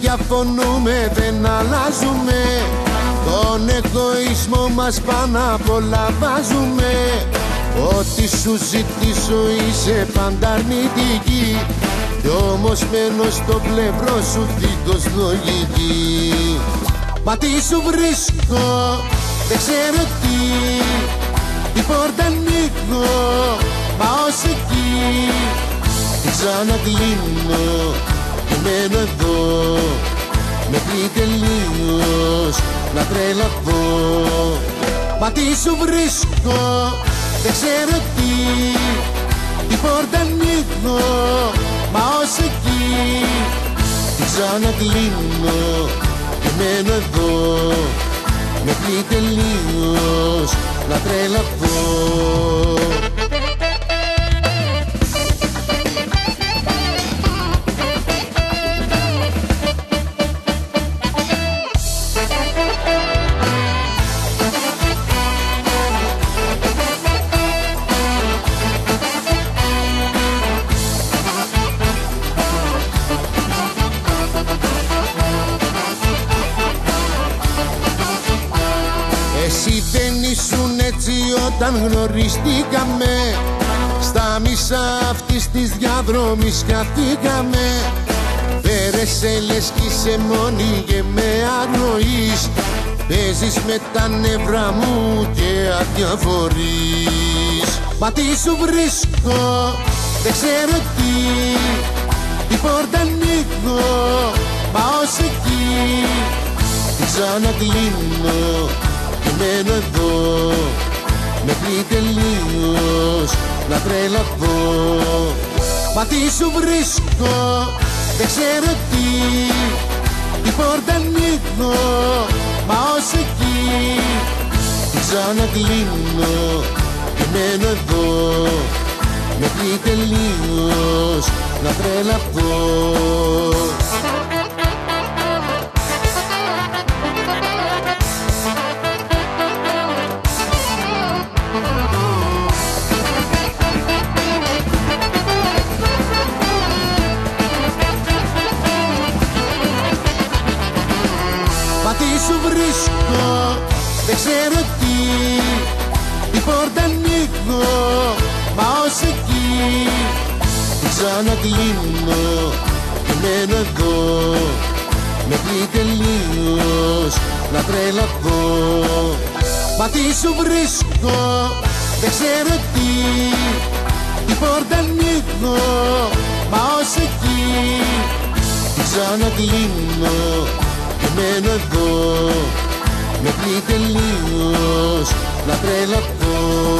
διαφωνούμε δεν αλλάζουμε. Τον εγωισμό μας πάνω απ' όλα βάζουμε. Ό,τι σου ζητήσω είσαι πάντα αρνητική. Κι όμως μένω στο πλευρό σου δίχως λογική. Μα τι σου βρίσκω δεν ξέρω τι. Την πόρτα ανοίγω πάω σε εκεί. Την ξανακλίνω να τρελαθώ Μα τι σου βρίσκω δεν ξέρω τι. Την πόρτα ανοίγω μα ως εκεί. Την ξανακλίνω και μένω εδώ. Με πει τελείως να τρελαθώ Εσύ δεν ήσουν έτσι όταν γνωριστήκαμε. Στα μισά αυτής της διαδρόμης καθήκαμε Φέρεσαι λες κι είσαι μόνη και με αγνοείς. Παίζεις με τα νεύρα μου και αδιαφορείς. Μα τι σου βρίσκω, δεν ξέρω τι. Την πόρτα ανοίγω, μα ως εκεί Την ξανακλίνω και μένω εδώ Μέχρι τελείως να τρελαθώ. Μα τι σου βρίσκω, δεν ξέρω τι Την πόρτα ανοίγω, μα ως εκεί Την ξανακλίνω και μένω εδώ Μέχρι τελείως να τρελαθώ βρίσκω, δεν ξέρω τι. Την πόρτα ανοίγω, μα ως εκεί. Την ξανακλίνω και μένω εδώ. Μέχρι τελείως να τρελαθώ. Μα τι σου βρίσκω, δεν ξέρω τι. Την πόρτα ανοίγω, μα ως εκεί. Την ξανακλίνω και μένω εδώ Μέχρι τελείως να τρελαθώ